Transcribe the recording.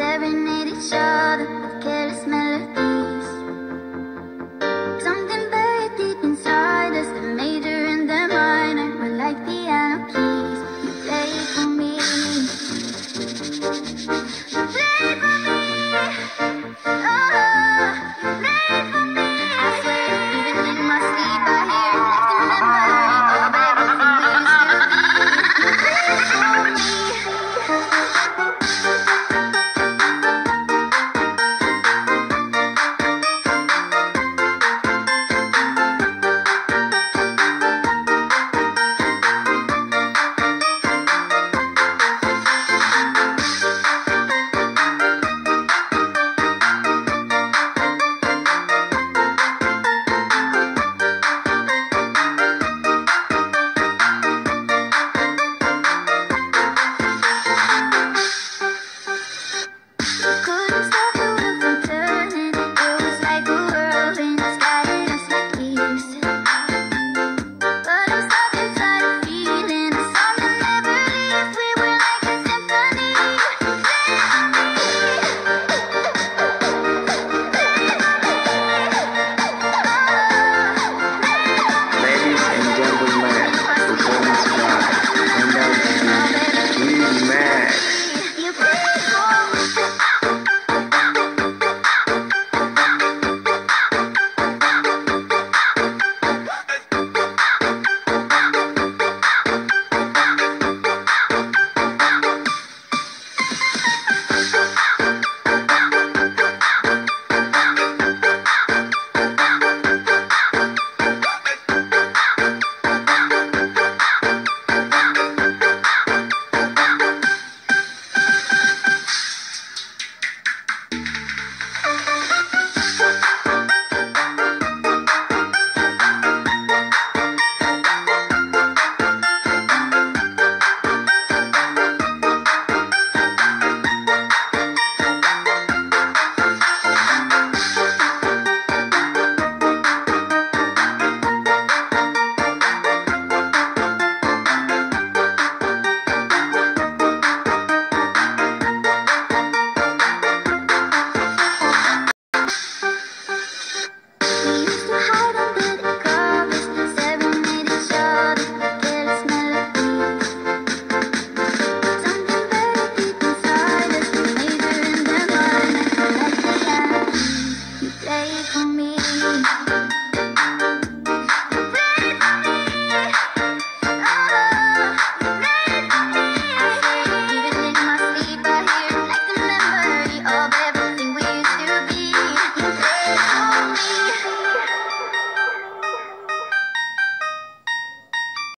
staring at each other.